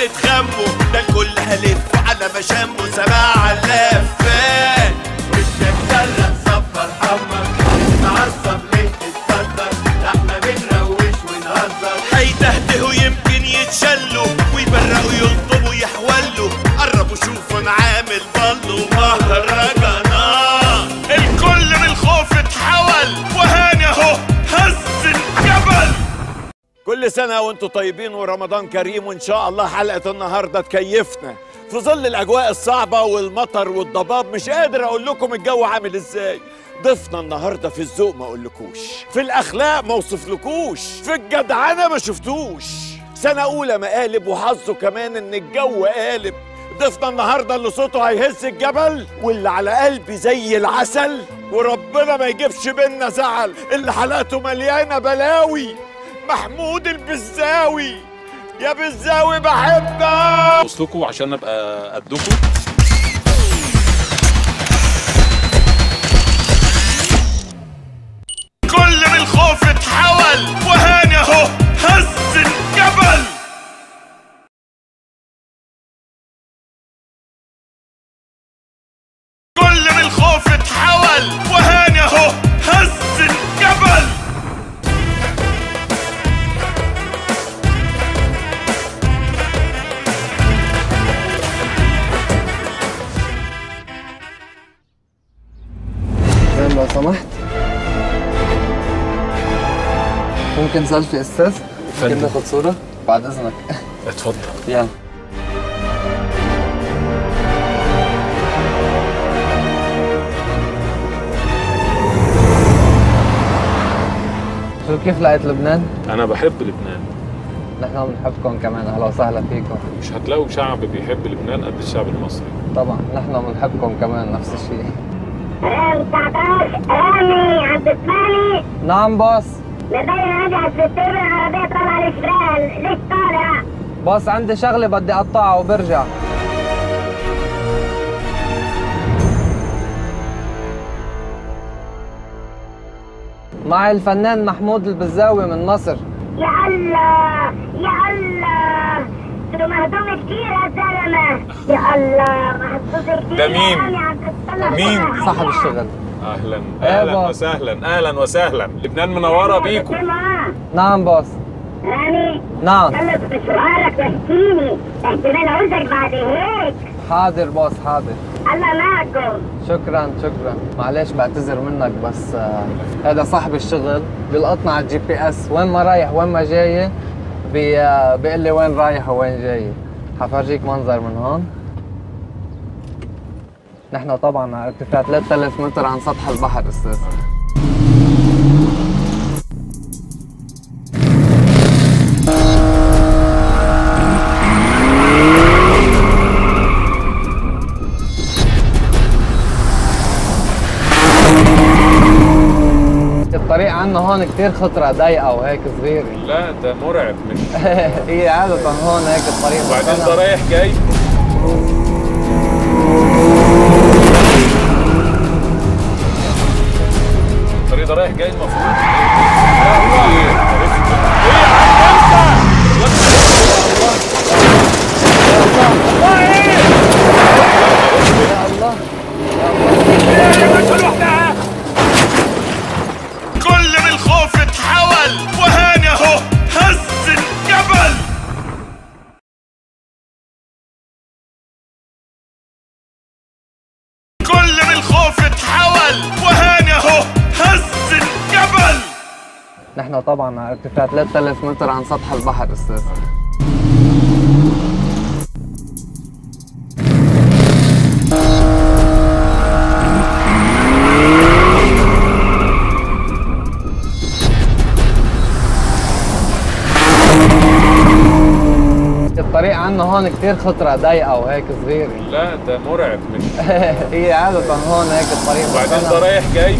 هتتخموا ده الكل هلف على مشامه كل سنة وأنتم طيبين ورمضان كريم وإن شاء الله حلقة النهاردة تكيفنا. في ظل الأجواء الصعبة والمطر والضباب مش قادر أقول لكم الجو عامل إزاي. ضيفنا النهاردة في الذوق ما أقولكوش. في الأخلاق ما أوصفلكوش. في الجدعنة ما شفتوش. سنة أولى مقالب وحظه كمان إن الجو قالب. ضيفنا النهارده اللي صوته هيهز الجبل واللي على قلبي زي العسل. وربنا ما يجيبش بينا زعل. اللي حلقته مليانة بلاوي. محمود البزاوي. يا بزاوي بحبك. وصلكم عشان أبقى قدكم كل من الخوف اتحول. سيلفي أستاذ. ممكن فندم. ناخد صورة؟ بعد إذنك. اتفضل. يلا. شو كيف لقيت لبنان؟ أنا بحب لبنان. نحن بنحبكم كمان. أهلا وسهلا فيكم. مش هتلاقوا شعب بيحب لبنان قد الشعب المصري. طبعا. نحن بنحبكم كمان نفس الشيء. 19 رامي عم تسمعني؟ نعم باص السيستم العربية ليش عندي شغلة بدي أقطعها وبرجع. معي الفنان محمود البزاوي من مصر. يا الله يا الله. شو مهضوم كتير هالزلمة يا الله محظوظ كتير ده يا مين؟ مين؟ صاحب. الشغل. أهلا أهلا. وسهلا أهلا وسهلا. لبنان منورة بيكم نعم boss. رامي نعم. خلص مشوارك واحكيني احتمال عوزك بعد هيك. حاضر boss حاضر. الله معكم. شكرا شكرا. معلش بعتذر منك بس آه، هذا صاحب الشغل بيلقطنا على ال GPS. وين ما رايح وين ما جاي بي بيقول لي وين رايح وين جاي. حفرجيك منظر من هون. نحن طبعا على ارتفاع 3000 متر عن سطح البحر أستاذ. عنا هون كتير خطرة ضيقة وهيك صغيرة. لا ده مرعب. مش هي عادة هون هيك الطريق. وبعدين ده رايح جاي. طبعا على ارتفاع 3000 متر عن سطح البحر أستاذ. الطريق عنا هون كتير خطرة ضيقة وهيك صغيرة. لا ده مرعب. مش هي عادة هون هيك الطريق وبعدين ده رايح جاي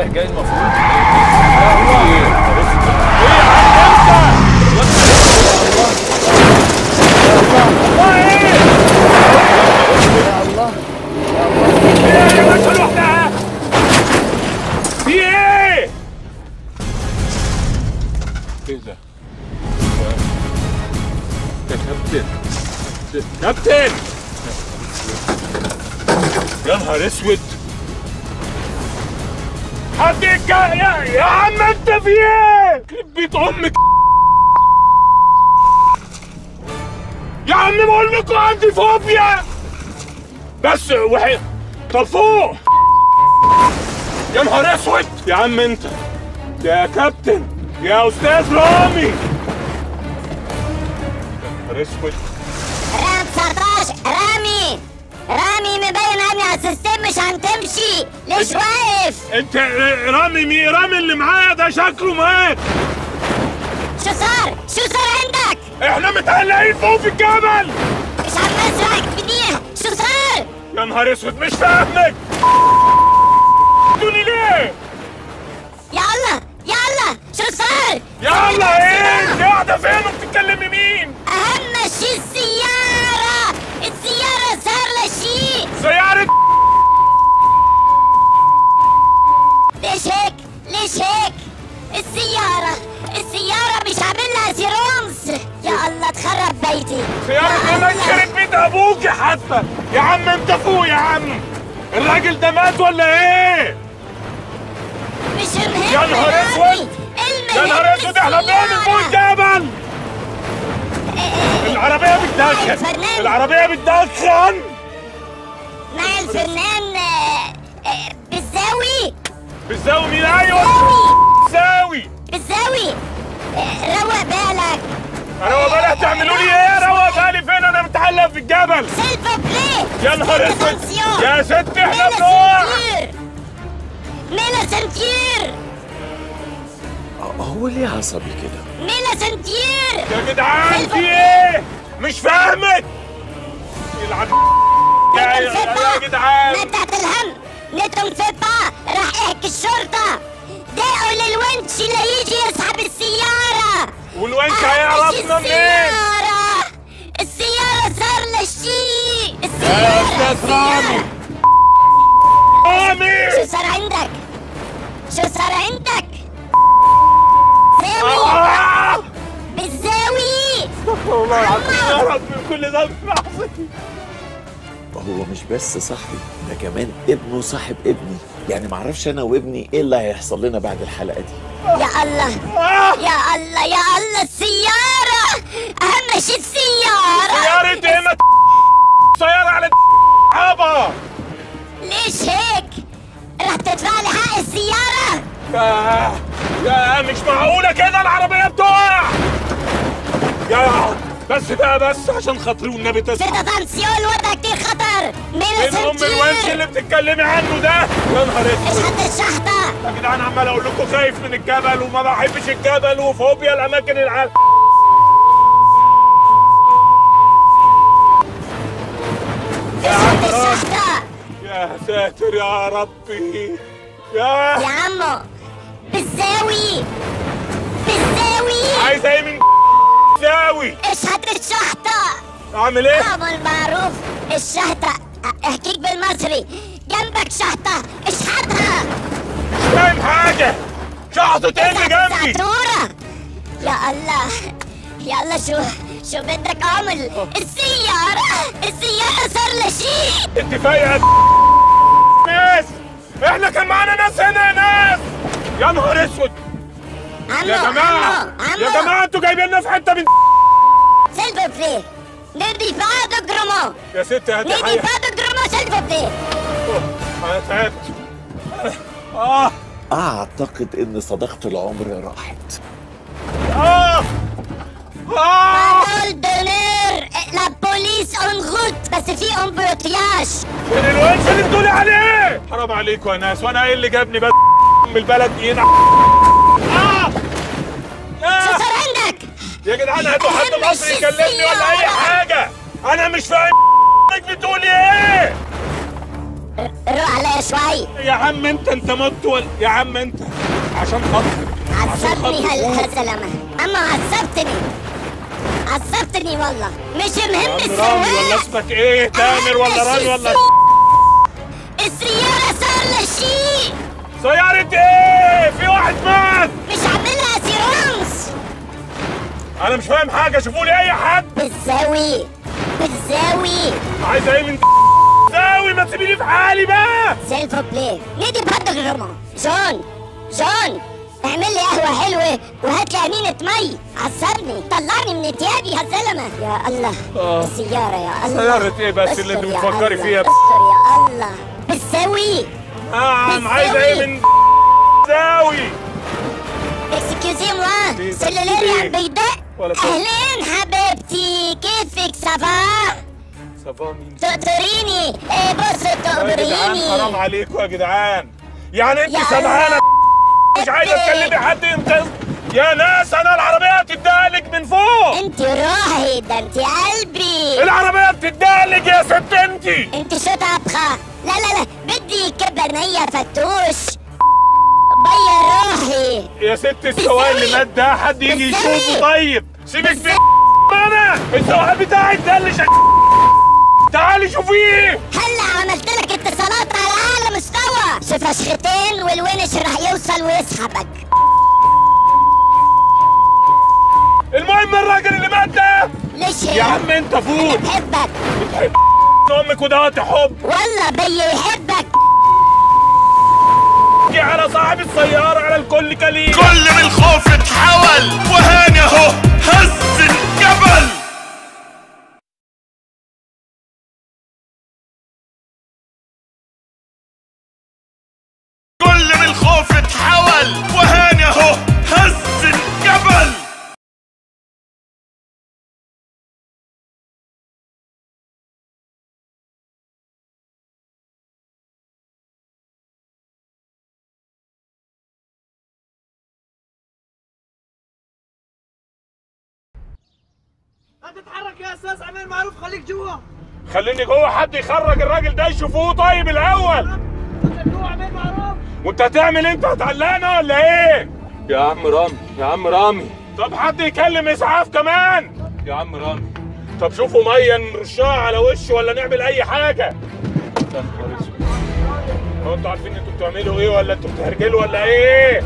رايح جاي المفروض لا هو إيه يا عم انت يا الله يا الله يا الله يا الله إيه يا باشا لوحدها في إيه؟ إيه ده؟ يا كابتن كابتن يا نهار اسود يتك- يا يا عم أنت في إيه؟ يخرب بيت أمك. يا عم بقول لكم عندي فوبيا. بس وحي طب فوق. يا نهار أسود. يا عم أنت. يا كابتن. يا أستاذ رامي. يا نهار أسود. مش هنتمشي ليش واقف؟ إنت رامي مين رامي اللي معايا؟ ده شكله مات. شو صار؟ شو صار عندك؟ إحنا متعلقين فوق في الجبل. مش عم اسمعك منيح. شو صار؟ يا نهار أسود مش فاهمك. تقولي ليه؟ يلا يلا شو صار؟ يلا إيه انت قاعدة فين وبتتكلمي مين؟ أهم شي السيارة السيارة صار لها شي سيارة ليش هيك؟ ليش هيك؟ السيارة السيارة مش عامل لها سيرونس يا الله تخرب بيتي. سيارة الله. يخرب بيت ابوكي حتى. يا عم انت فوق يا عم. الراجل ده مات ولا إيه؟ مش مهم يا نهار. أسود. يا نهار أسود إحنا بنعمل فوق. الجبل العربية بتدخن. العربية بتدخن. مع الفنان آه، آه، بالزاوي مين أيوه بالزاوي آه، روق بالك. روق بالك تعملوا لي إيه؟ روق بالي. فين أنا متعلق في الجبل؟ s'il vous plaît يا نهار أسود. يا ست إحنا بنقع. ceinture. mets la ceinture. هو ليه عصبي كده؟ mets la ceinture. يا جدعان في إيه؟ مش فاهمك. يلعن يا جدعان. تحت الهم. نتم في با راح احكي الشرطة. دقوا للونش ليجي يسحب السيارة. والونش هيعرفنا منين؟ السيارة. السيارة صار لها شي السيارة يا أستاذ رامي. رامي! شو صار عندك؟ شو صار عندك؟ آه! بالزاوي والله العظيم يا رب من كل ذنب. عظيم هو مش بس صاحبي ده كمان ابنه صاحب ابني. يعني معرفش أنا وابني إيه اللي هيحصل لنا بعد الحلقة دي. يا الله! يا الله يا الله السيارة! أهم شي السيارة! سيارة إيه؟ ما سيارة على عبا ليش هيك؟ رح تدفع لي حق السيارة؟ يا يا مش معقولة كده؟ العربية بتقع! يا بس بقى بس عشان خاطري والنبي تسمع. faites attention الوضع كتير خطر. فين ام الونش اللي بتتكلمي عنه ده؟ يا نهار أسود. حد الشحطة؟ يا جدعان عمال أقول لكم خايف من الجبل وما بحبش الجبل وفوبيا الاماكن العالية؟ يا ساتر يا ربي. يا. يا عمو بالزاوي. بالزاوي. عايز إيه من زاوي إيش حد الشحطة؟ اعمل إيه؟ اعمل معروف الشحطة احكيك بالمصري. جنبك شحطة اشحطها مش فاهم حاجة. شحطة إيه اللي جنبي. زعتورة يا الله. يلا شو شو بدك اعمل السيارة. السيارة صار لها شيء اتفاق ناس. إحنا كان معانا ناس هنا يا ناس. يا نهار اسود. عمو يا جماعة عمو يا جماعة أنتوا جايبيننا في حتة من ne dis pas de gros mots يا ست هاتي de gros mots s'il vous plaît أنا تعبت آه. أعتقد إن صداقه العمر راحت. آه. آه. Parole d'honneur la police en route. بس في embouteillage فين الونش اللي بتقولي عليه. حرام عليكم يا ناس وأنا إيه اللي جابني بس من البلد ينع شو! صار عندك. يا جدعان هاتوا حد مصري يكلمني ولا أي. حاجة. أنا مش فاهم. إنك بتقولي إيه؟ روح عليا شوي. يا عم أنت أنت مت ولا يا عم أنت. عشان خاطري خاطري هال- هالزلمة أما عصبتني عصبتني والله. مش مهم رامي ولا السواق اسمك إيه؟ تامر ولا رامي ولا السيارة صار لها شيء. سيارة إيه في واحد مات! مش عامل لها سيرونس أنا مش فاهم حاجة شوفوا لي أي حد! بالزاوي بالزاوي عايز إيه من زاوي ما تسيبيني في حالي بقى! سيلف بلاي نادي بهدك الرمى؟ جون! جون! اعمل لي قهوة حلوة وهات لي عمينة مي. عذبني. طلعني من ثيابي يا يا الله. السيارة يا الله. سيارة إيه بس اللي أنت يا بتفكري فيها؟ استر يا الله. بالزاوي نعم عايز إيه من زاوي؟ اكسكيوزي موا إيه، ولا شيء. أهلين حبيبتي كيفك؟ سافا صبا مين؟ تقطريني إيه بص يا جدعان حرام عليكم يا جدعان. يعني انت الله. مش عايزة تكلمي حد ينقذ. يا ناس أنا العربية هتدالك من فوق. انت روحي ده انت قلبي. العربية بتدالك يا ست انت. انت شو طبخة لا لا لا. بدي كبنية فتوش. بيا روحي. يا ست السواق اللي مات ده حد يجي. يشوفه. طيب سيبك من أنا. السواق بتاعي ده اللي شك... تعالي شوفيه. هلا عملت لك اتصالات على أعلى مستوى. شوف فشختين والونش رح يوصل ويسحبك. المهم الراجل اللي مات ده ليش يا عم أنت فوت. بحبك بتحب أمك ودهات حب. والله بي يحبك. تيجي على صاحب السيارة على الكل كليل. كل من الخوف اتحول وهاني أهو هز الجبل. تتحرك يا أستاذ امير معروف خليك جوا. خليني جوه حد يخرج الراجل ده يشوفوه طيب الأول. امير معروف. وأنت هتعمل أنت هتعلقنا ولا إيه؟ يا عم رامي يا عم رامي. طب حد يكلم إسعاف كمان. يا عم رامي. طب شوفوا مية نرشها على وشه ولا نعمل أي حاجة. هو أنتوا عارفين أنتوا بتعملوا إيه ولا أنتوا بتهرجلوا ولا إيه؟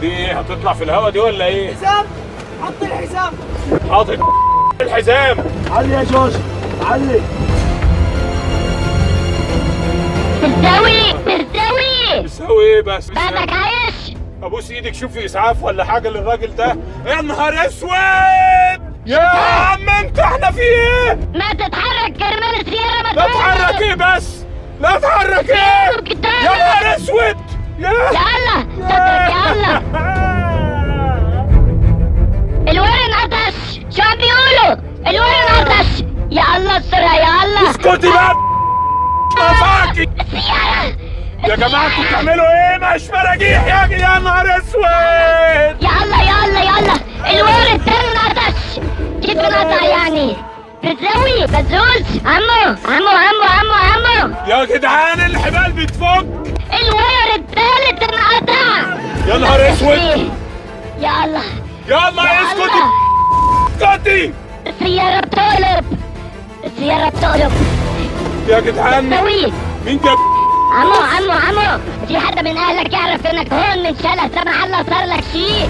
دي إيه هتطلع في الهوا دي ولا إيه؟ حزام حط الحزام حاطط الحزام. علي يا جوش علي. ترتوي بتسوي إيه بس؟ بعدك عايش. ابوس إيدك شوفي إسعاف ولا حاجة للراجل ده. يا نهار أسود! يا عم أنت إحنا في إيه؟ ما تتحرك كرمال السيارة ما لا اتحرك إيه بس؟ لا اتحرك إيه. يا نهار أسود! يا يا الله يا الله. شو بيقولوا الورن عطش يا الله استرها يا الله اسكتي بقى رفعتي السيارة يا جماعة أنتوا بتعملوا إيه مش مراجيح يا يا نهار اسود يا الله يا الله يا الله الورد تاني انعطش كيف انقطع يعني بتزوي بتزوز عمو عمو عمو عمو عمو يا جدعان الحبال بتفك الواير التالت انقطع يا نهار اسود يا الله يا الله اسكتي السيارة بتقلب السيارة بتقلب يا جدعان! مين جاب؟ عمو عمو عمو! في حدا من أهلك يعرف إنك هون من شلة سمح الله صار لك شيء؟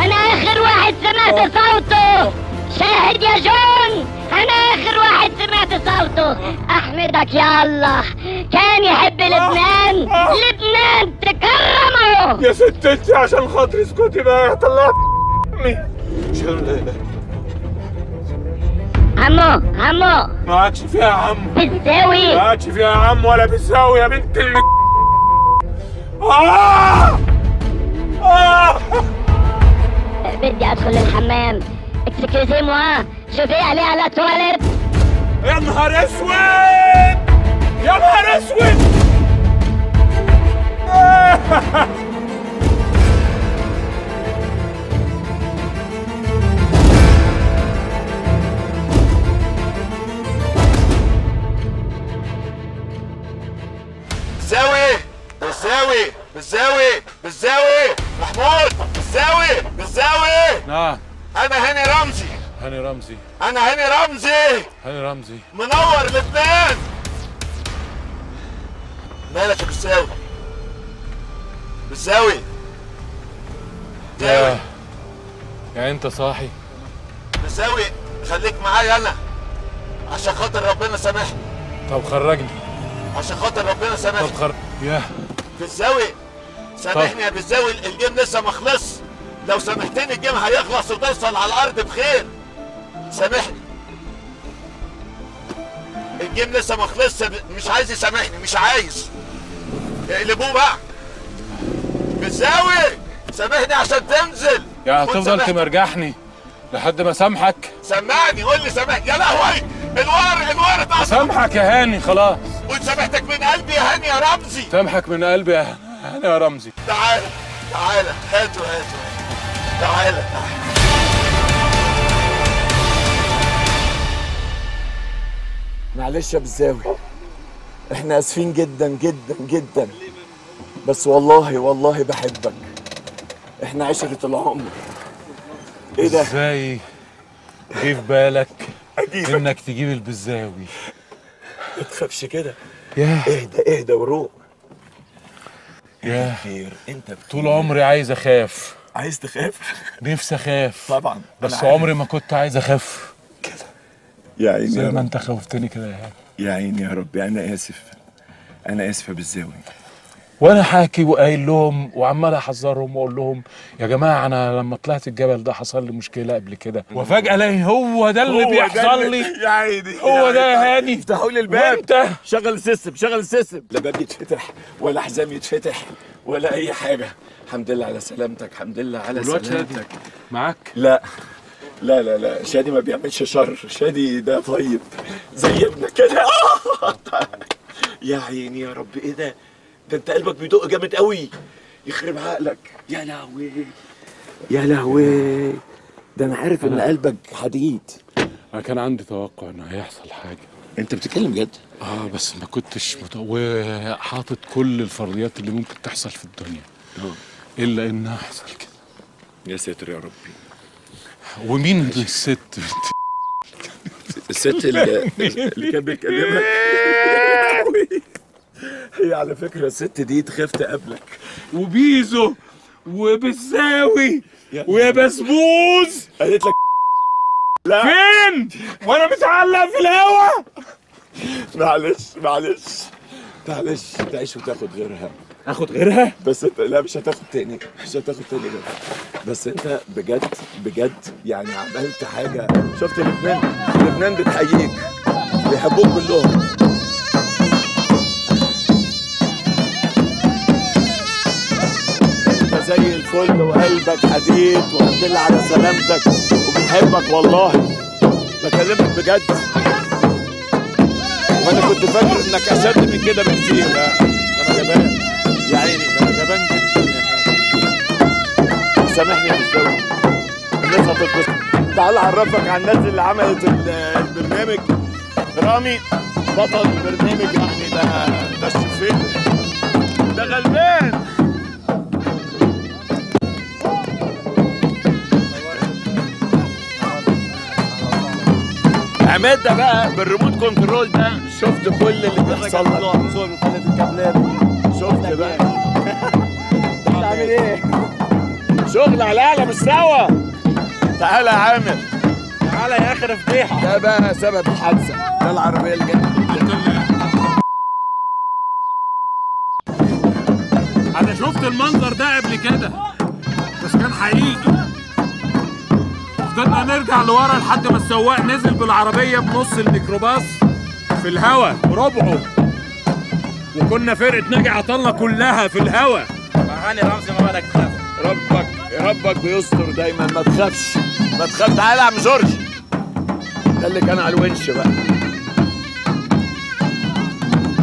أنا آخر واحد سمعت صوته! شاهد يا جون! أنا آخر واحد سمعت صوته! أحمدك يا الله! كان يحب لبنان! لبنان تكرمه! يا ست انت عشان خاطري اسكتي بقى طلعت. امي عمو عمو. ما عادش فيها عم؟ بتساوي ما عادش فيها عم ولا بتساوي يا بنت الم آه! آه! بدي أدخل الحمام. excusez-moi je vais aller à la toilette. يا نهار أسود! يا نهار أسود! صاحي. مساوي خليك معايا أنا. عشان خاطر ربنا سامحني. طب خرجني. عشان خاطر ربنا طب سامحني خر يا بالزاوي سامحني يا بالزاوي ال game لسه ما خلصش لو سامحتني ال game هيخلص وتوصل على الأرض بخير. سامحني. ال game لسه ما خلصش مش عايز يسامحني مش عايز. اقلبوه بقى. بالزاوي سامحني عشان تنزل. يعني هتفضل. تمرجحني لحد ما سامحك؟ سمعني قول لي سامحني. يا لهوي! الوار الوار اتعصب سامحك يا هاني خلاص. قول سامحتك من قلبي يا هاني يا رمزي. سامحك من قلبي يا هاني يا رمزي. تعال تعال. هاتوا هاتوا. تعال تعال. معلش يا بالزاوي إحنا آسفين جدا جدا جدا. بس والله والله بحبك. إحنا عشرة العمر. إيه ده؟ إزاي جه في بالك إنك تجيب البزاوي؟ ما تخافش كده. يا اهدى اهدى وروق يا خير أنت بت- طول عمري عايز أخاف. عايز تخاف؟ نفسي أخاف. طبعا. بس. عمري ما كنت عايز أخاف. يا عيني زي ما رب. أنت خوفتني كده يا عيني. يا ربي أنا آسف. أنا آسف يا بالزاوي وأنا حاكي وقايل لهم وعمال احذرهم واقول لهم يا جماعة أنا لما طلعت الجبل ده حصل لي مشكلة قبل كده. وفجأة ألاقي هو ده اللي بيحصل لي. يا عيني هو ده يا هاني. افتحوا لي الباب. وأنت؟ شغل ال system شغل ال system. لا باب يتفتح ولا حزام يتفتح ولا أي حاجة. الحمد لله على سلامتك الحمد لله على سلامتك. معاك؟ لا لا لا لا. شادي ما بيعملش شر. شادي ده طيب زي ابنك كده. يا عيني يا رب. إيه ده؟ ده انت قلبك بيدق جامد قوي. يخرب عقلك. يا لهوي. يا لهوي. ده أنا عارف ان قلبك حديد. أنا كان عندي توقع ان هيحصل حاجة. انت بتتكلم جد آه بس ما كنتش مت... وحاطط كل الفرضيات اللي ممكن تحصل في الدنيا. إلا إنها حصل كده. يا ساتر يا ربي. ومين الست الست اللي, اللي كان بيكلمك هي على فكرة الست دي تخاف تقابلك وبيزو وبالزاوي ويا بسبوس قالت لك فين؟ وأنا متعلق في الهوا. معلش معلش معلش. تعيش وتاخد غيرها. آخد غيرها؟ بس انت لا مش هتاخد تاني مش هتاخد تاني غيرها. بس انت بجد بجد يعني عملت حاجة. شفت لبنان؟ لبنان بتحييك. بيحبوك كلهم. زي الفل وقلبك حديد لله على سلامتك وبنحبك والله. بكلمك بجد. وأنا كنت فاكر إنك أشد من كده بكتير. أنا جبان. يا عيني أنا جبان جدا يا حاج. سامحني يا مستوى الناس هتتبسط. تعال أعرفك على الناس اللي عملت ال- البرنامج. رامي بطل البرنامج يعني ده ده عماد ده بقى بالريموت كنترول ده. شفت كل اللي بيحصل لك. شفت بقى. عامل إيه؟ شغل على أعلى مستوى. تعالى يا عامر. تعالى يا اخر فضيحه ده بقى سبب الحادثة. ده العربية اللي جت. أنا شفت المنظر ده قبل كده. بس كان حقيقي. فضلنا نرجع لورا لحد ما السواق نزل بالعربية بنص الميكروباص في الهوا بربعه وكنا فرقة ناجي عطلة كلها في الهوا. هاني رمزي ما بالك تخاف. ربك ربك بيستر دايما. ما تخافش ما تخاف تعالى يا عم جورج. ده اللي كان على الونش بقى.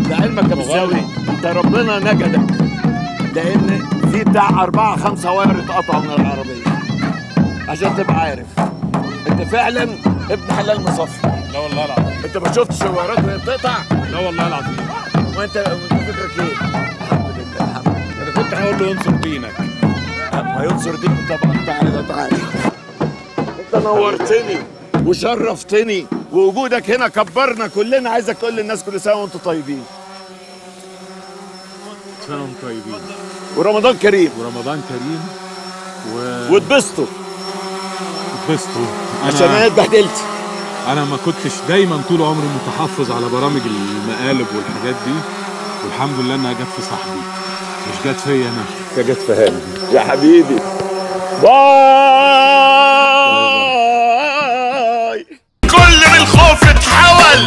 لعلمك يا مساوي انت ربنا نجدك لأن في بتاع أربعة خمسة واير اتقطعوا من العربية. عشان تبقى عارف. انت فعلا ابن حلال مصفي لا والله العظيم. أنت ما شفتش الوايرات وهي بتقطع؟ لا والله العظيم. وأنت فكرك إيه؟ الحمد لله الحمد لله. أنا كنت هقول له انصر دينك. ما ينصر دينك طبعا تعالى تعالى. أنت نورتني وشرفتني ووجودك هنا كبرنا كلنا. عايزك تقول للناس كل سنة وأنتم طيبين. سنة وأنتم طيبين. ورمضان كريم. ورمضان كريم و... واتبسطوا. تتبسطوا عشان أنا اتبهدلت. أنا ما كنتش دايما طول عمري متحفظ على برامج المقالب والحاجات دي والحمد لله إنها جت في صاحبي مش جت فيا أنا. يا جت فهاني يا حبيبي. باي. كل من الخوف اتحول